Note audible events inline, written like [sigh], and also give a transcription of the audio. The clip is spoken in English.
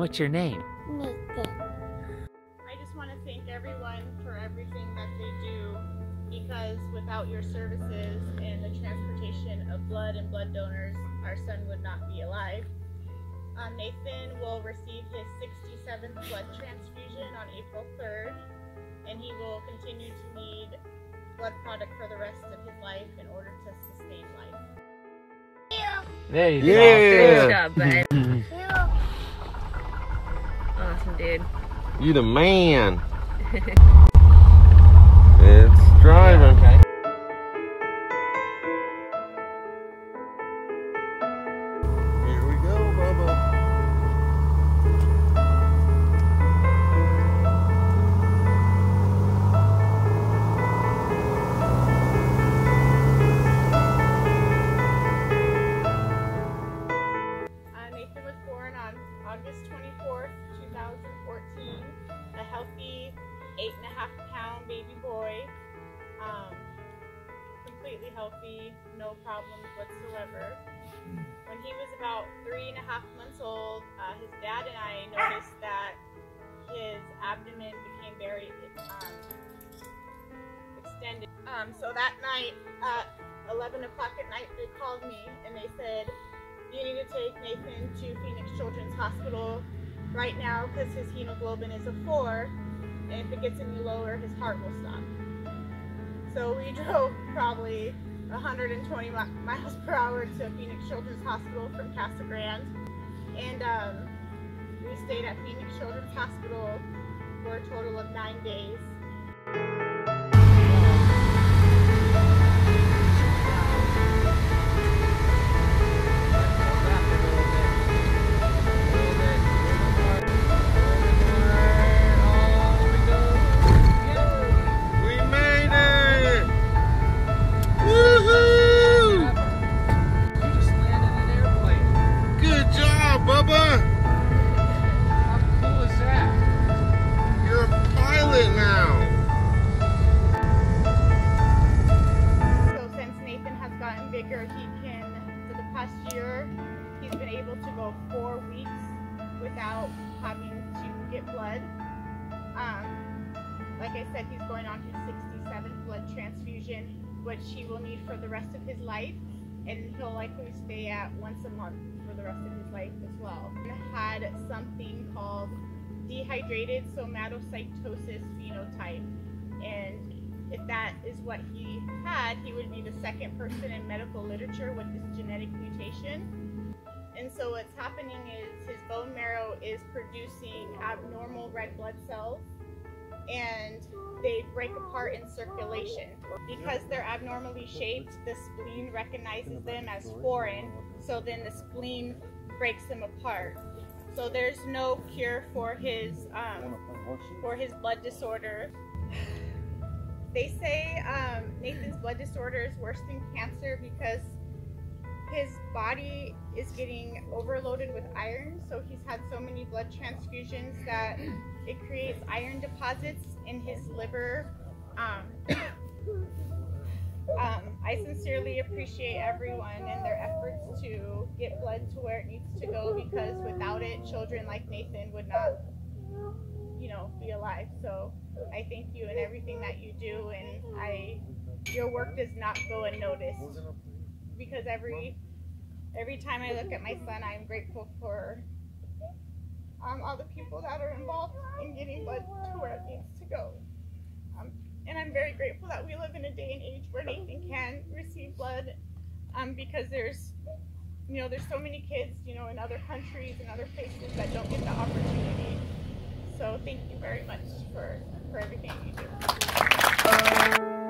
What's your name? Nathan. I just want to thank everyone for everything that they do because without your services and the transportation of blood and blood donors, our son would not be alive. Uh, Nathan will receive his 67th blood transfusion on April 3rd, and he will continue to need blood product for the rest of his life in order to sustain life. There you Yeah. Good job, [laughs] bud. [laughs] Dude. You the man. [laughs] it's driving. Okay. August 24th, 2014. A healthy eight and a half pound baby boy. Um, completely healthy, no problems whatsoever. When he was about three and a half months old, uh, his dad and I noticed that his abdomen became very um, extended. Um, so that night, at 11 o'clock at night, they called me and they said, you need to take Nathan to Phoenix Children's Hospital right now because his hemoglobin is a four, and if it gets any lower, his heart will stop. So we [laughs] drove probably 120 mi- miles per hour to Phoenix Children's Hospital from Casa Grande, and um, we stayed at Phoenix Children's Hospital for a total of nine days. Four weeks without having to get blood. Um, like I said, he's going on his 67th blood transfusion, which he will need for the rest of his life, and he'll likely stay at once a month for the rest of his life as well. Had something called dehydrated stomatocytosis phenotype, and if that is what he had, he would be the second person in medical literature with this genetic mutation. And so what's happening is his bone marrow is producing abnormal red blood cells and they break apart in circulation. Because they're abnormally shaped, the spleen recognizes them as foreign, so then the spleen breaks them apart. So there's no cure for his um, for his blood disorder. [sighs] They say um, Nathan's blood disorder is worse than cancer because his body is getting overloaded with iron. So he's had so many blood transfusions that it creates iron deposits in his liver. Um, [coughs] um, I sincerely appreciate everyone and their efforts to get blood to where it needs to go because without it, children like Nathan would not, you know, be alive. So I thank you and everything that you do, and I, your work does not go unnoticed because every every time I look at my son, I'm grateful for um, all the people that are involved in getting blood to where it needs to go. Um, and I'm very grateful that we live in a day and age where Nathan can receive blood um, because there's, you know, there's so many kids, you know, in other countries and other places that don't get the opportunity. So thank you very much for, for everything you do.